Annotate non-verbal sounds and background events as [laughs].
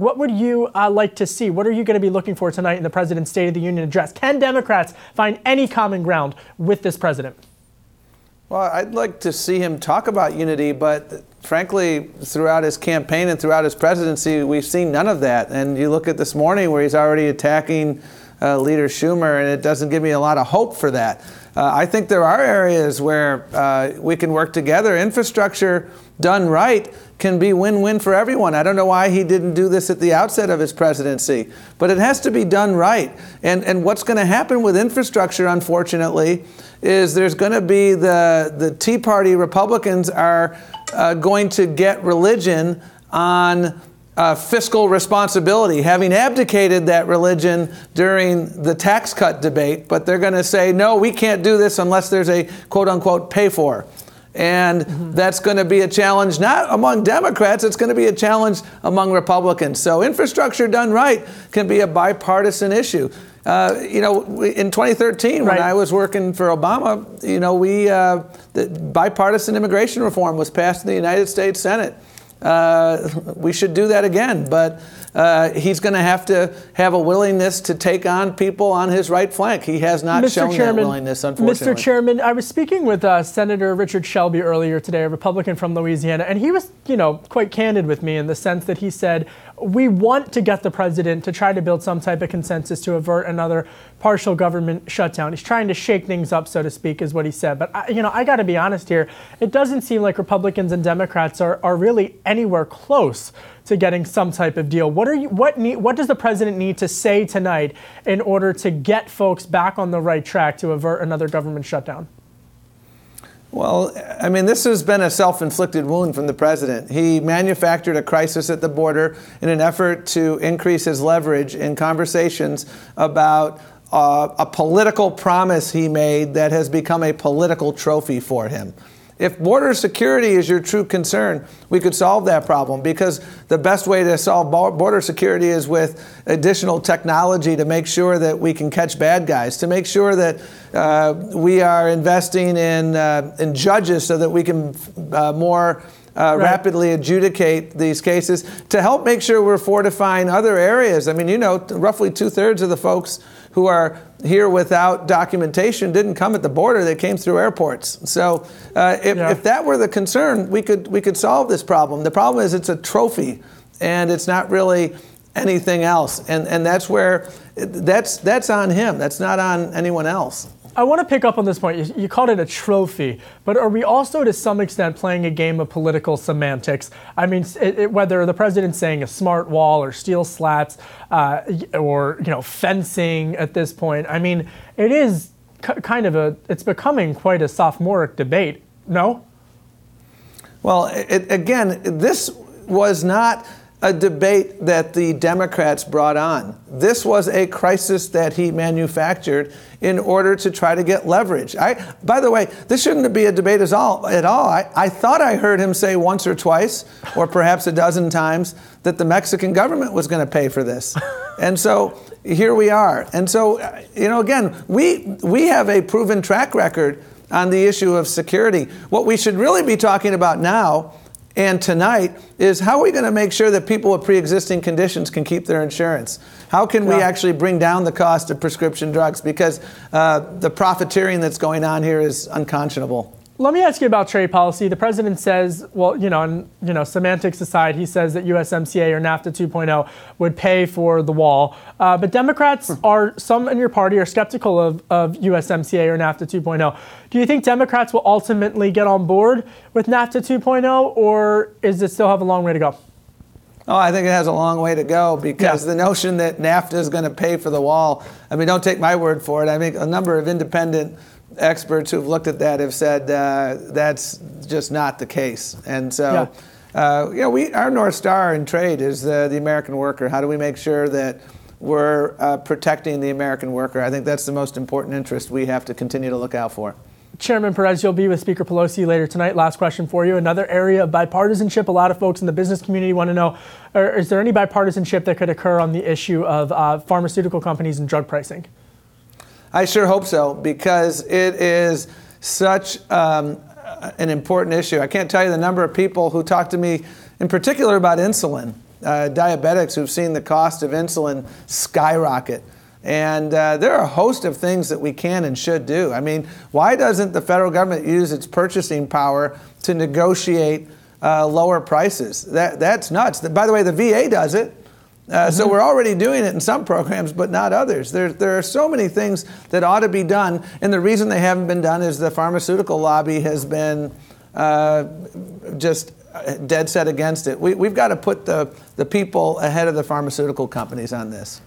What would you uh, like to see? What are you going to be looking for tonight in the President's State of the Union address? Can Democrats find any common ground with this president? Well, I'd like to see him talk about unity, but frankly, throughout his campaign and throughout his presidency, we've seen none of that. And you look at this morning where he's already attacking uh, Leader Schumer, and it doesn't give me a lot of hope for that. Uh, I think there are areas where uh, we can work together. Infrastructure done right can be win-win for everyone. I don't know why he didn't do this at the outset of his presidency, but it has to be done right. And and what's going to happen with infrastructure, unfortunately, is there's going to be the the Tea Party Republicans are uh, going to get religion on uh, fiscal responsibility, having abdicated that religion during the tax cut debate, but they're going to say, no, we can't do this unless there's a quote unquote pay for. And mm-hmm. that's going to be a challenge not among Democrats, it's going to be a challenge among Republicans. So, infrastructure done right can be a bipartisan issue. Uh, you know, in 2013, right. when I was working for Obama, you know, we uh, the bipartisan immigration reform was passed in the United States Senate uh, we should do that again. But uh, he's going to have to have a willingness to take on people on his right flank. He has not Mr. shown Chairman, that willingness, unfortunately. Mr. Chairman, I was speaking with uh, Senator Richard Shelby earlier today, a Republican from Louisiana, and he was, you know, quite candid with me in the sense that he said, we want to get the president to try to build some type of consensus to avert another partial government shutdown. He's trying to shake things up, so to speak, is what he said. But, I, you know, I got to be honest here. It doesn't seem like Republicans and Democrats are, are really anywhere close to getting some type of deal. What are you, what need, what does the president need to say tonight in order to get folks back on the right track to avert another government shutdown? Well, I mean, this has been a self inflicted wound from the president. He manufactured a crisis at the border in an effort to increase his leverage in conversations about uh, a political promise he made that has become a political trophy for him. If border security is your true concern, we could solve that problem because the best way to solve border security is with additional technology to make sure that we can catch bad guys, to make sure that uh, we are investing in, uh, in judges so that we can uh, more uh, right. rapidly adjudicate these cases to help make sure we're fortifying other areas. I mean, you know, roughly two thirds of the folks who are here without documentation didn't come at the border; they came through airports. So, uh, if, yeah. if that were the concern, we could we could solve this problem. The problem is it's a trophy, and it's not really anything else, and and that's where that's that's on him. That's not on anyone else. I want to pick up on this point. You, called it a trophy, but are we also, to some extent, playing a game of political semantics? I mean, it, it, whether the president's saying a smart wall or steel slats uh, or you know fencing at this point, I mean, it is c- kind of a. It's becoming quite a sophomoric debate. No. Well, it, again, this was not a debate that the Democrats brought on. This was a crisis that he manufactured in order to try to get leverage. I, by the way, this shouldn't be a debate at all. At all. I, I thought I heard him say once or twice, or perhaps a dozen times, that the Mexican government was going to pay for this. [laughs] and so here we are. And so, you know, again, we, we have a proven track record on the issue of security. What we should really be talking about now and tonight is how are we going to make sure that people with pre-existing conditions can keep their insurance? How can we actually bring down the cost of prescription drugs? Because uh, the profiteering that's going on here is unconscionable. Let me ask you about trade policy. The president says, well, you know, and, you know, semantics aside, he says that USMCA or NAFTA 2.0 would pay for the wall. Uh, but Democrats hmm. are, some in your party are skeptical of, of USMCA or NAFTA 2.0. Do you think Democrats will ultimately get on board with NAFTA 2.0, or is it still have a long way to go? Oh, I think it has a long way to go because yeah. the notion that NAFTA is going to pay for the wall, I mean, don't take my word for it. I mean, a number of independent experts who've looked at that have said uh, that's just not the case. And so, yeah. uh, you know, we, our North Star in trade is uh, the American worker. How do we make sure that we're uh, protecting the American worker? I think that's the most important interest we have to continue to look out for. Chairman Perez, you'll be with Speaker Pelosi later tonight. Last question for you. Another area of bipartisanship. A lot of folks in the business community want to know is there any bipartisanship that could occur on the issue of uh, pharmaceutical companies and drug pricing? I sure hope so because it is such um, an important issue. I can't tell you the number of people who talk to me in particular about insulin uh, diabetics who've seen the cost of insulin skyrocket. And uh, there are a host of things that we can and should do. I mean, why doesn't the federal government use its purchasing power to negotiate uh, lower prices? That, that's nuts. By the way, the VA does it. Uh, so we're already doing it in some programs, but not others. There, there are so many things that ought to be done, and the reason they haven't been done is the pharmaceutical lobby has been uh, just dead set against it. We, we've got to put the, the people ahead of the pharmaceutical companies on this.